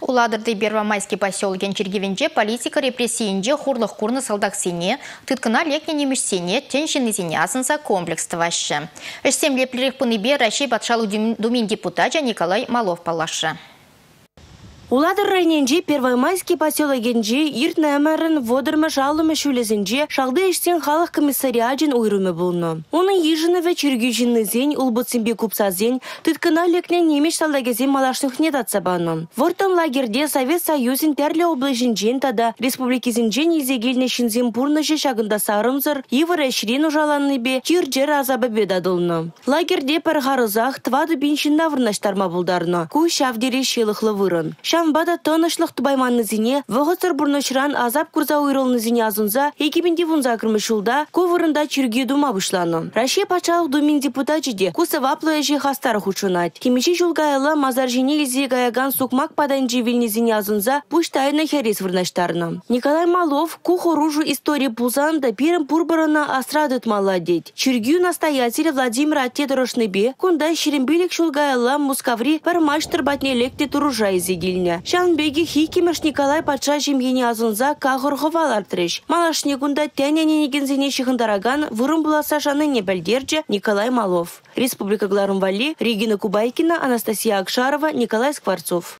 Уладырды Первомайский поселген Чергевенже политика репрессиинже хурлық курны салдаксене, тыткына лекне немешсене, теншін изине асынса комплекс тывашы. Ішсем леплерек пыныбе Рашей Батшалу Думин депутат Николай Малов палашы. Уладыр райненже Первомайский поселогенже иртна әмәрін водырмы жалымы шөлезінже шалды іштен халық комиссариаджин уйрымы болны. Оны ежінове чергюжінні зен, ұлбытсынбе купса зен, түткіна лекнен немеш салдагезен малашных не датсабаны. Вортон лагерде Совет Союзин тәрлі облыжінжен тада республикизінжен изегеліне шинзен пурныжы шагында сарымзыр, евір әшірен ұжаланны бе, чир-жер азабы бедадылны. Лагерде пір ғарызақ твады беншін навырнаштарма. Шамбада тынышлық тубайманны зине, вғытыр бұрнышыран азап күрза уйролны зине азынза, екібінде вунза кірмішулда, ковырында чүрге дума бұшланы. Рашия пачалық думин депутатчиде, кусы ваплы әжі хастары хучунат. Кемеші жулгайла мазар жіне лизе гаяган сукмак падайн живильни зине азынза, бұштайны херес вырнаштарны. Николай Малов, ку хоружу истории пузанда пирым пурбарана астрадыт маладеть. Чүргю настоятель Владимир Атедорошныбе, кунда шерембелек шулгайла мускаври пар маштыр батне лекте туружа изегильне Шан Шанбеги хикимеш Николай патша жемгене азунза кағырғывалар треш. Малашне кунда тәнене негензене шығындараган вырым буласа не бәлдерже Николай Малов. Республика Гларумвали, Регина Кубайкина, Анастасия Акшарова, Николай Скворцов.